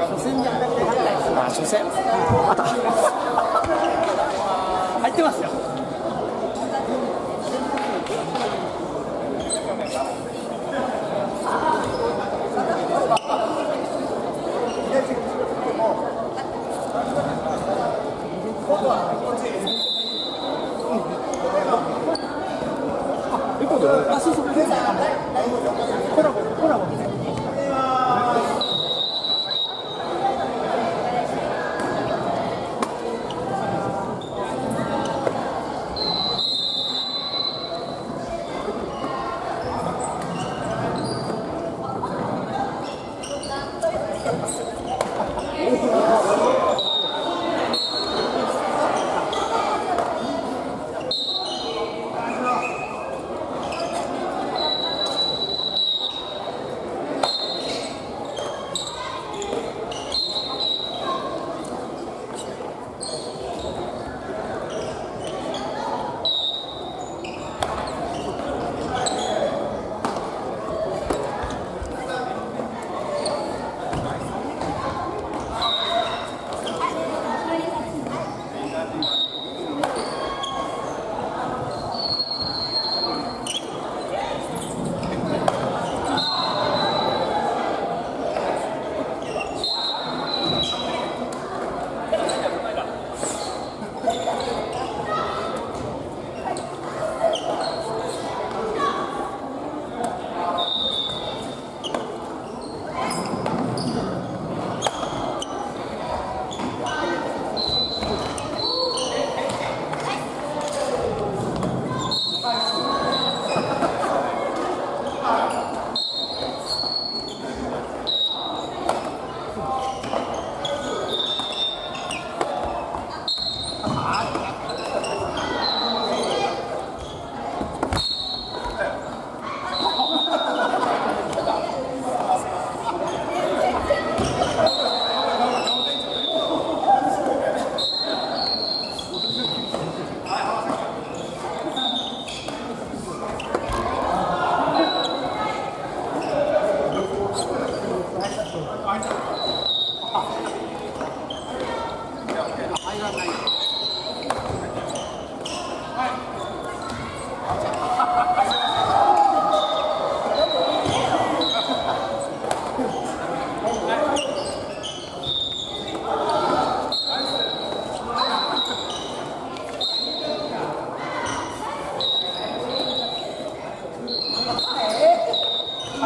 初戦？であったりするあ初戦また。入ってますよ。あそうそう。コラボ。コ入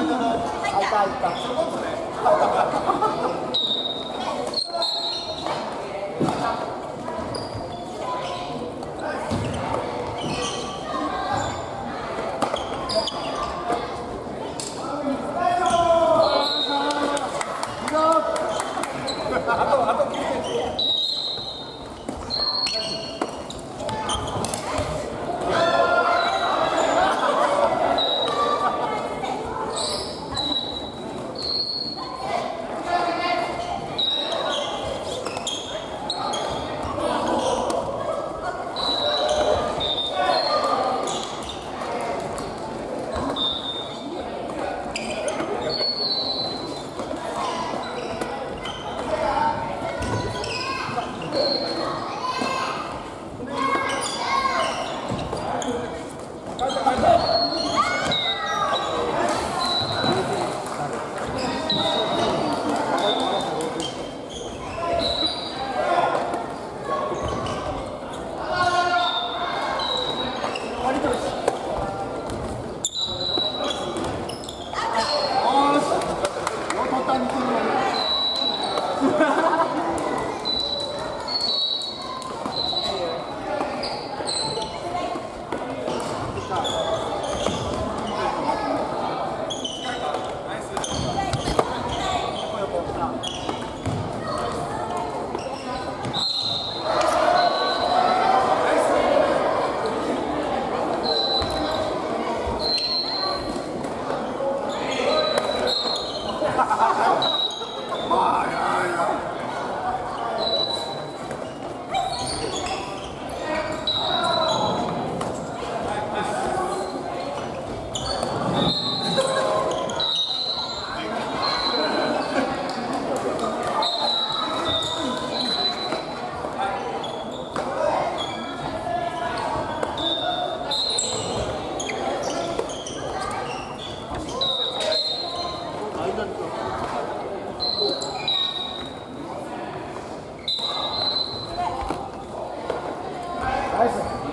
った入った。あ と 감사합니다. 大。Nice.